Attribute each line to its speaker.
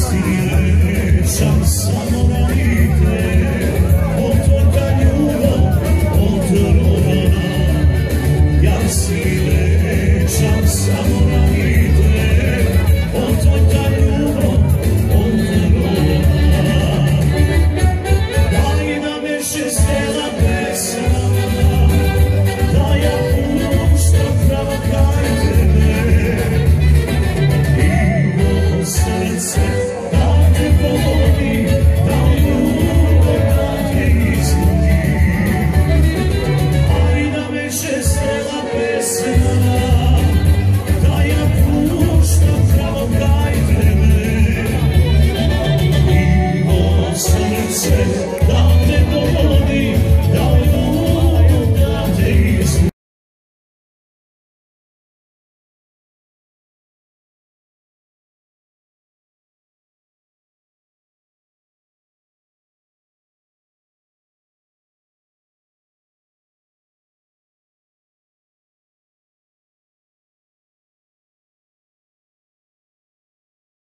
Speaker 1: istina sam samo